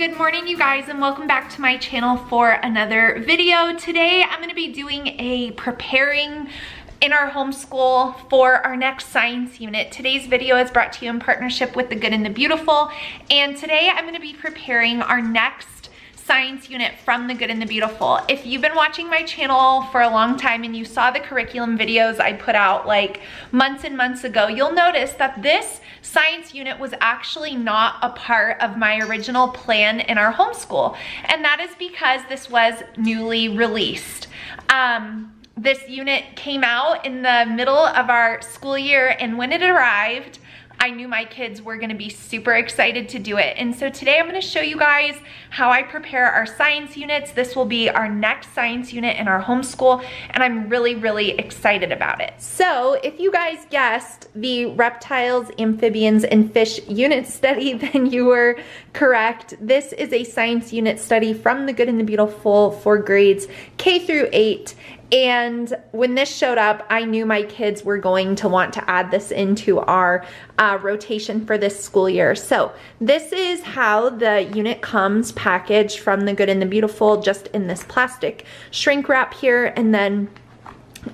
Good morning you guys and welcome back to my channel for another video. Today I'm gonna be doing a preparing in our homeschool for our next science unit. Today's video is brought to you in partnership with The Good and the Beautiful and today I'm gonna be preparing our next science unit from The Good and the Beautiful. If you've been watching my channel for a long time and you saw the curriculum videos I put out like months and months ago, you'll notice that this science unit was actually not a part of my original plan in our homeschool. And that is because this was newly released. Um, this unit came out in the middle of our school year and when it arrived, I knew my kids were gonna be super excited to do it. And so today I'm gonna show you guys how I prepare our science units. This will be our next science unit in our homeschool, and I'm really, really excited about it. So if you guys guessed the reptiles, amphibians, and fish unit study, then you were correct. This is a science unit study from the Good and the Beautiful for grades K through 8 and when this showed up, I knew my kids were going to want to add this into our uh, rotation for this school year. So this is how the unit comes packaged from the Good and the Beautiful, just in this plastic shrink wrap here. And then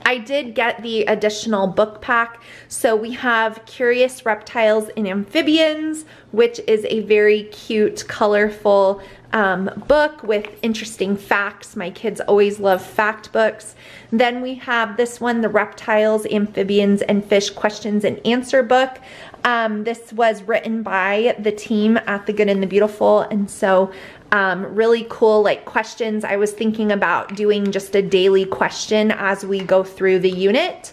I did get the additional book pack. So we have Curious Reptiles and Amphibians, which is a very cute, colorful um, book with interesting facts. My kids always love fact books. Then we have this one, the Reptiles, Amphibians, and Fish Questions and Answer book. Um, this was written by the team at The Good and the Beautiful, and so um, really cool like questions. I was thinking about doing just a daily question as we go through the unit.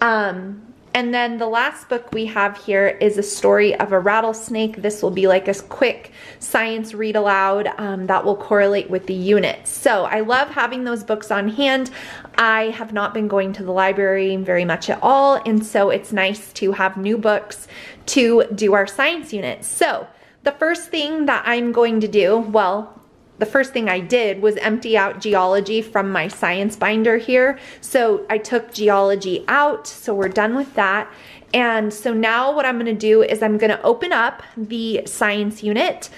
Um, and then the last book we have here is a story of a rattlesnake. This will be like a quick science read aloud um, that will correlate with the unit. So I love having those books on hand. I have not been going to the library very much at all. And so it's nice to have new books to do our science unit. So the first thing that I'm going to do, well, the first thing I did was empty out geology from my science binder here. So I took geology out, so we're done with that. And so now what I'm gonna do is I'm gonna open up the science unit.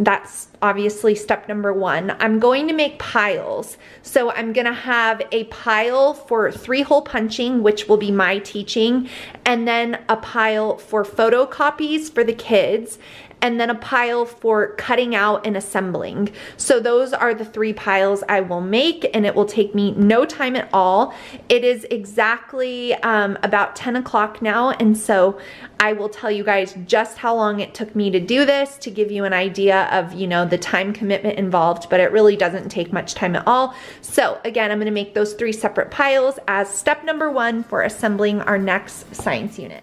That's obviously step number one. I'm going to make piles. So I'm gonna have a pile for three hole punching, which will be my teaching, and then a pile for photocopies for the kids, and then a pile for cutting out and assembling. So those are the three piles I will make and it will take me no time at all. It is exactly um, about 10 o'clock now and so I will tell you guys just how long it took me to do this to give you an idea of, you know, the time commitment involved, but it really doesn't take much time at all. So again, I'm gonna make those three separate piles as step number one for assembling our next science unit.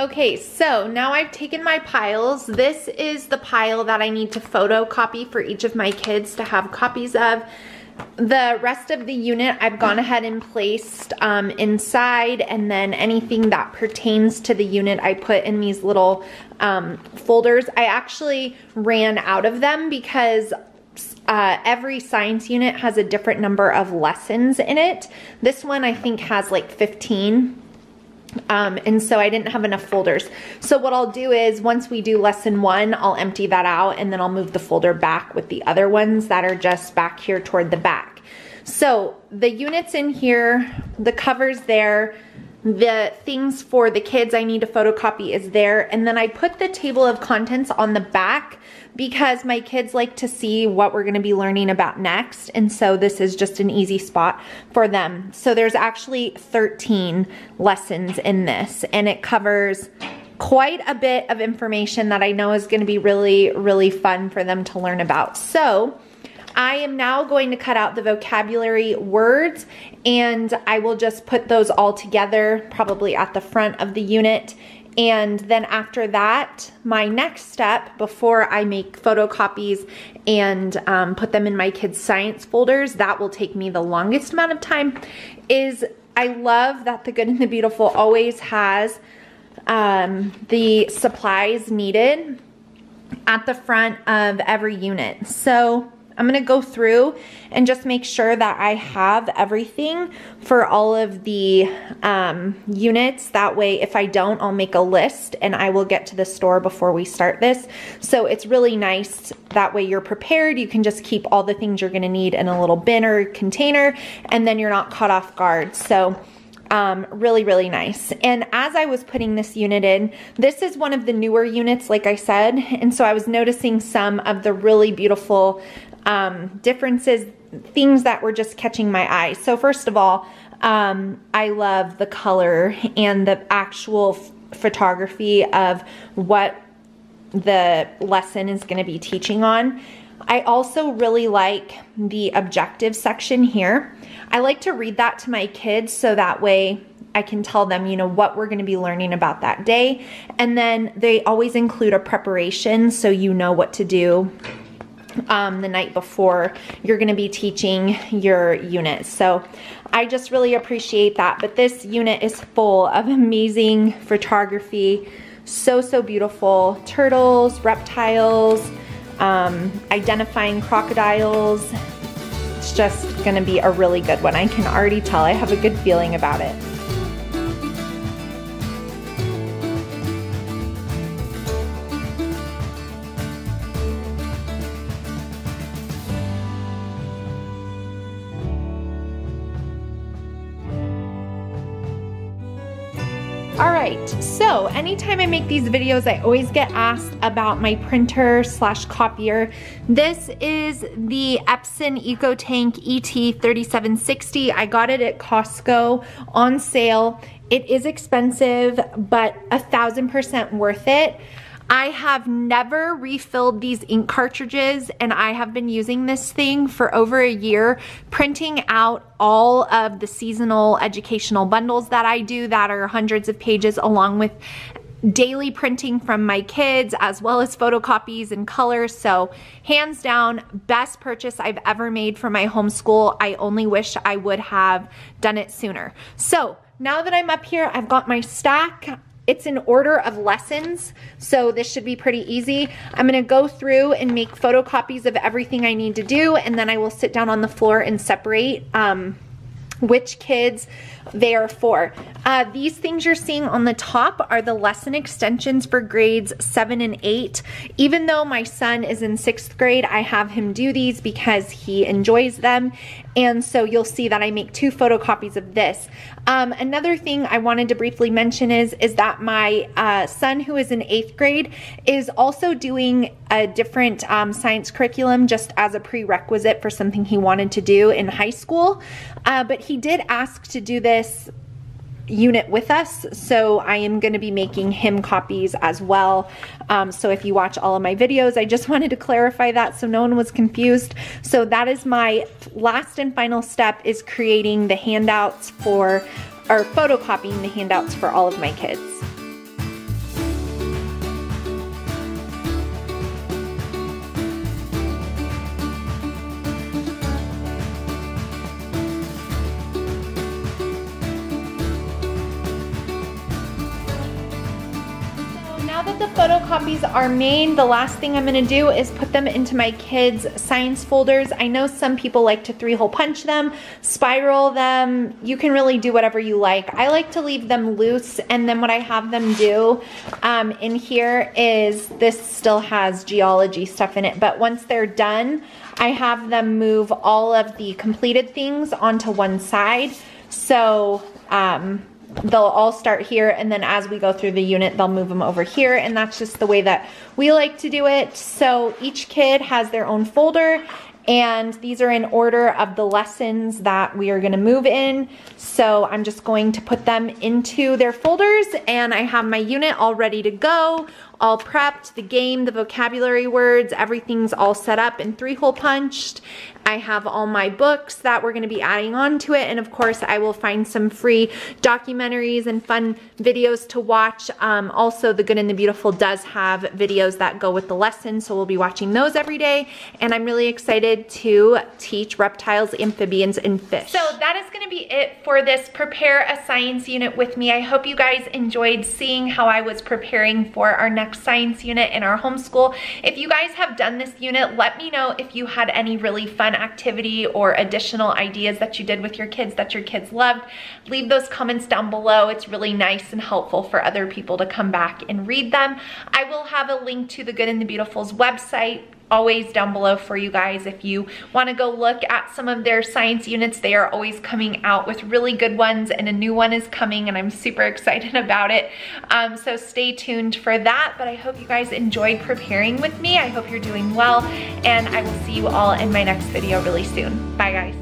Okay, so now I've taken my piles. This is the pile that I need to photocopy for each of my kids to have copies of. The rest of the unit I've gone ahead and placed um, inside and then anything that pertains to the unit I put in these little um, folders. I actually ran out of them because uh, every science unit has a different number of lessons in it. This one I think has like 15 um, and so I didn't have enough folders. So what I'll do is once we do lesson one, I'll empty that out and then I'll move the folder back with the other ones that are just back here toward the back. So the units in here, the covers there, the things for the kids I need to photocopy is there. And then I put the table of contents on the back because my kids like to see what we're gonna be learning about next. And so this is just an easy spot for them. So there's actually 13 lessons in this and it covers quite a bit of information that I know is gonna be really, really fun for them to learn about. So I am now going to cut out the vocabulary words and I will just put those all together probably at the front of the unit. And then after that, my next step before I make photocopies and um, put them in my kids' science folders, that will take me the longest amount of time, is I love that The Good and the Beautiful always has um, the supplies needed at the front of every unit. So I'm gonna go through and just make sure that I have everything for all of the um, units. That way, if I don't, I'll make a list and I will get to the store before we start this. So it's really nice. That way you're prepared. You can just keep all the things you're gonna need in a little bin or container and then you're not caught off guard. So um, really, really nice. And as I was putting this unit in, this is one of the newer units, like I said. And so I was noticing some of the really beautiful um, differences, things that were just catching my eye. So first of all, um, I love the color and the actual photography of what the lesson is going to be teaching on. I also really like the objective section here. I like to read that to my kids so that way I can tell them, you know, what we're going to be learning about that day. And then they always include a preparation so you know what to do um, the night before you're to be teaching your unit. So I just really appreciate that. But this unit is full of amazing photography. So, so beautiful. Turtles, reptiles, um, identifying crocodiles. It's just to be a really good one. I can already tell. I have a good feeling about it. Right, so anytime I make these videos, I always get asked about my printer slash copier. This is the Epson EcoTank ET3760. I got it at Costco on sale. It is expensive, but a thousand percent worth it. I have never refilled these ink cartridges and I have been using this thing for over a year, printing out all of the seasonal educational bundles that I do that are hundreds of pages along with daily printing from my kids as well as photocopies and colors. So hands down, best purchase I've ever made for my homeschool. I only wish I would have done it sooner. So now that I'm up here, I've got my stack. It's an order of lessons, so this should be pretty easy. I'm gonna go through and make photocopies of everything I need to do, and then I will sit down on the floor and separate um, which kids they are for. Uh, these things you're seeing on the top are the lesson extensions for grades seven and eight. Even though my son is in sixth grade, I have him do these because he enjoys them. And so you'll see that I make two photocopies of this. Um, another thing I wanted to briefly mention is, is that my uh, son who is in eighth grade is also doing a different um, science curriculum just as a prerequisite for something he wanted to do in high school. Uh, but he did ask to do this unit with us so I am going to be making him copies as well. Um, so if you watch all of my videos I just wanted to clarify that so no one was confused. So that is my last and final step is creating the handouts for or photocopying the handouts for all of my kids photocopies are made, the last thing I'm gonna do is put them into my kids' science folders. I know some people like to three-hole punch them, spiral them. You can really do whatever you like. I like to leave them loose, and then what I have them do um, in here is this still has geology stuff in it, but once they're done, I have them move all of the completed things onto one side. So um, they'll all start here and then as we go through the unit they'll move them over here and that's just the way that we like to do it so each kid has their own folder and these are in order of the lessons that we are gonna move in. So I'm just going to put them into their folders and I have my unit all ready to go all prepped, the game, the vocabulary words, everything's all set up and three hole punched. I have all my books that we're gonna be adding on to it. And of course, I will find some free documentaries and fun videos to watch. Um, also, The Good and the Beautiful does have videos that go with the lesson, so we'll be watching those every day. And I'm really excited to teach reptiles, amphibians, and fish. So that is gonna be it for this Prepare a Science unit with me. I hope you guys enjoyed seeing how I was preparing for our next science unit in our homeschool. If you guys have done this unit, let me know if you had any really fun activity or additional ideas that you did with your kids that your kids loved. Leave those comments down below. It's really nice and helpful for other people to come back and read them. I will have a link to the Good and the Beautiful's website always down below for you guys if you want to go look at some of their science units. They are always coming out with really good ones and a new one is coming and I'm super excited about it. Um, so stay tuned for that, but I hope you guys enjoyed preparing with me. I hope you're doing well and I will see you all in my next video really soon. Bye guys.